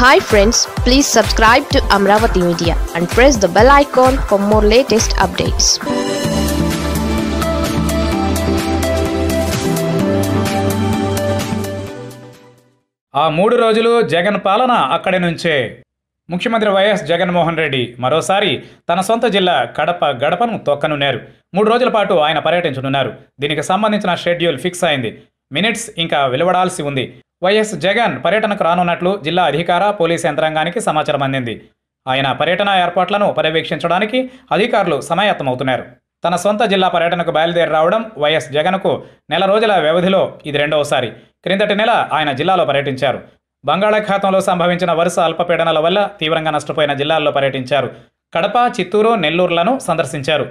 Hi friends please subscribe to Amaravati media and press the bell icon for more latest updates ఆ మూడు రోజులు జగన్ పాలన అక్కడి నుంచే. ముఖ్యమంత్రి వైఎస్ జగన్మోహన్ రెడ్డి మరోసారి తన సొంత జిల్లా కడప గడపను తొక్కనున్నారు. మూడు రోజుల పాటు ఆయన పర్యటించనున్నారు. దీనికి సంబంధించిన షెడ్యూల్ ఫిక్స్ అయింది. మినిట్స్ ఇంకా వెలువడాల్సి ఉంది. వైఎస్ జగన్ పర్యటనకు రానున్నట్లు జిల్లా అధికార పోలీసు యంత్రాంగానికి సమాచారం అందింది. ఆయన పర్యటన ఏర్పాట్లను పర్యవేక్షించడానికి అధికారులు సమాయత్తమవుతున్నారు. తన సొంత జిల్లా పర్యటనకు బయలుదేరి రావడం వైఎస్ జగన్కు నెల రోజుల వ్యవధిలో ఇది రెండవసారి. క్రిందటి నెల ఆయన జిల్లాలో పర్యటించారు. బంగాళాఖాతంలో సంభవించిన వరుస అల్పపీడనల వల్ల తీవ్రంగా నష్టపోయిన జిల్లాల్లో పర్యటించారు. కడప చిత్తూరు నెల్లూరులను సందర్శించారు.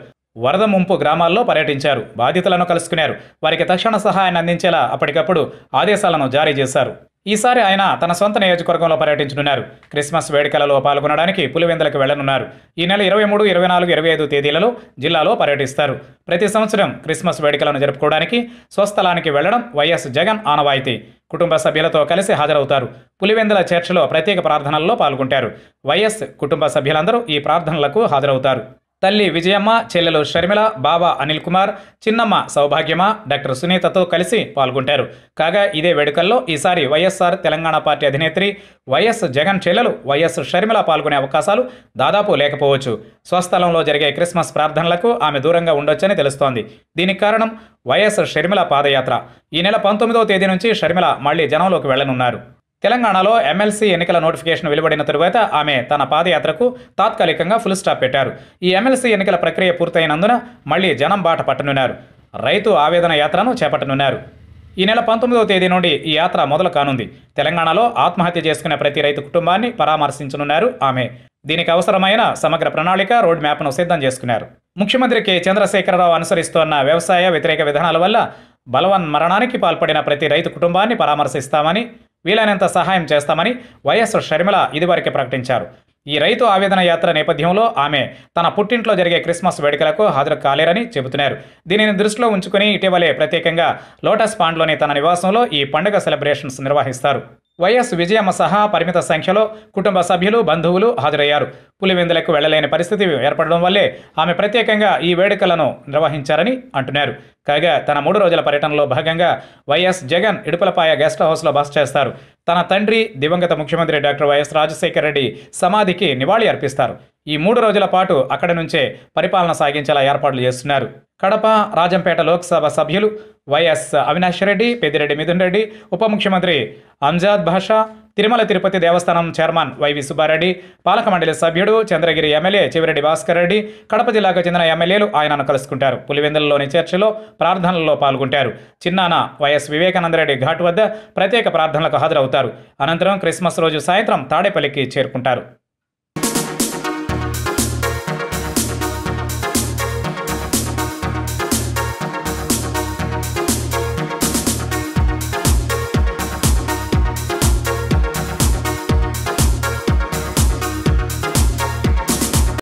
వరద ముంపు గ్రామాల్లో పర్యటించారు. బాధితులను కలుసుకున్నారు వారికి తక్షణ సహాయాన్ని అందించేలా అప్పటికప్పుడు ఆదేశాలను జారీ చేశారు. ఈసారి ఆయన తన సొంత నియోజకవర్గంలో పర్యటించనున్నారు. క్రిస్మస్ వేడుకలలో పాల్గొనడానికి పులివెందులకు వెళ్ళనున్నారు. ఈ నెల ఇరవై మూడు ఇరవై నాలుగు ఇరవై ఐదు తేదీలలో జిల్లాలో పర్యటిస్తారు. ప్రతి సంవత్సరం క్రిస్మస్ వేడుకలను జరుపుకోవడానికి స్వస్థలానికి వెళ్ళడం వైఎస్ జగన్ ఆనవాయితీ. కుటుంబ సభ్యులతో కలిసి హాజరవుతారు. పులివెందుల చర్చిలో ప్రత్యేక ప్రార్థనల్లో పాల్గొంటారు. వైఎస్ కుటుంబ సభ్యులందరూ ఈ ప్రార్థనలకు హాజరవుతారు. తల్లి విజయమ్మ చెల్లెలు షర్మిల బాబా అనిల్ కుమార్ చిన్నమ్మ సౌభాగ్యమ డాక్టర్ సునీతతో కలిసి పాల్గొంటారు. కాగా ఇదే వేడుకల్లో ఈసారి వైఎస్ఆర్ తెలంగాణ పార్టీ అధినేత్రి వైఎస్ జగన్ చెల్లెలు వైఎస్ షర్మిల పాల్గొనే అవకాశాలు దాదాపు లేకపోవచ్చు. స్వస్థలంలో జరిగే క్రిస్మస్ ప్రార్థనలకు ఆమె దూరంగా ఉండొచ్చని తెలుస్తోంది. దీనికి కారణం వైఎస్ షర్మిల పాదయాత్ర. ఈ నెల పంతొమ్మిదవ తేదీ నుంచి షర్మిల మళ్ళీ జనంలోకి వెళ్ళనున్నారు తెలంగాణలో ఎమ్మెల్సీ ఎన్నికల నోటిఫికేషన్ వెలువడిన తరువాత ఆమె తన పాదయాత్రకు తాత్కాలికంగా ఫుల్ స్టాప్ పెట్టారు. ఈ ఎమ్మెల్సీ ఎన్నికల ప్రక్రియ పూర్తయినందున మళ్ళీ జనం బాట పట్టనున్నారు. రైతు ఆవేదన యాత్రను చేపట్టనున్నారు. ఈ నెల పంతొమ్మిదవ తేదీ నుండి ఈ యాత్ర మొదలు కానుంది. తెలంగాణలో ఆత్మహత్య చేసుకునే ప్రతి రైతు కుటుంబాన్ని పరామర్శించనున్నారు ఆమె. దీనికి అవసరమైన సమగ్ర ప్రణాళిక రోడ్ మ్యాప్ను సిద్ధం చేసుకున్నారు. ముఖ్యమంత్రి కె. చంద్రశేఖరరావు అనుసరిస్తోన్న వ్యవసాయ వ్యతిరేక విధానాల వల్ల బలవన్ మరణానికి పాల్పడిన ప్రతి రైతు కుటుంబాన్ని పరామర్శిస్తామని వీలైనంత సహాయం చేస్తామని వైఎస్ షర్మిల ఇదివరకే ప్రకటించారు. ఈ రైతు ఆవేదన యాత్ర నేపథ్యంలో ఆమె తన పుట్టింట్లో జరిగే క్రిస్మస్ వేడుకలకు హాజరు కాలేరని చెబుతున్నారు. దీనిని దృష్టిలో ఉంచుకుని ఇటీవలే ప్రత్యేకంగా లోటస్ పాండ్లోని తన నివాసంలో ఈ పండుగ సెలబ్రేషన్స్ నిర్వహిస్తారు. వైఎస్ విజయమ్మ సహా పరిమిత సంఖ్యలో కుటుంబ సభ్యులు బంధువులు హాజరయ్యారు. పులివెందులకు వెళ్ళలేని పరిస్థితి ఏర్పడడం వల్లే ఆమె ప్రత్యేకంగా ఈ వేడుకలను నిర్వహించారని అంటున్నారు. కాగా తన మూడు రోజుల పర్యటనలో భాగంగా వైఎస్ జగన్ ఇడుపులపాయ గెస్ట్ హౌస్లో బస చేస్తారు. తన తండ్రి దివంగత ముఖ్యమంత్రి డాక్టర్ వైఎస్ రాజశేఖర రెడ్డి సమాధికి నివాళి అర్పిస్తారు. ఈ మూడు రోజుల పాటు అక్కడి నుంచే పరిపాలన సాగించేలా ఏర్పాట్లు చేస్తున్నారు. కడప రాజంపేట లోక్సభ సభ్యులు వైఎస్ అవినాష్ రెడ్డి పెద్దిరెడ్డి మిథున్ రెడ్డి ఉప ముఖ్యమంత్రి అంజాద్ భాషా తిరుమల తిరుపతి దేవస్థానం చైర్మన్ వైవి సుబ్బారెడ్డి పాలక మండలి సభ్యుడు చంద్రగిరి ఎమ్మెల్యే చివిరెడ్డి భాస్కర్ రెడ్డి కడప జిల్లాకు చెందిన ఎమ్మెల్యేలు ఆయనను కలుసుకుంటారు. పులివెందులలోని చర్చిలో ప్రార్థనల్లో పాల్గొంటారు. చిన్నాన వైఎస్ వివేకానందరెడ్డి ఘాట్ వద్ద ప్రత్యేక ప్రార్థనలకు హాజరవుతారు. అనంతరం క్రిస్మస్ రోజు సాయంత్రం తాడేపల్లికి చేరుకుంటారు.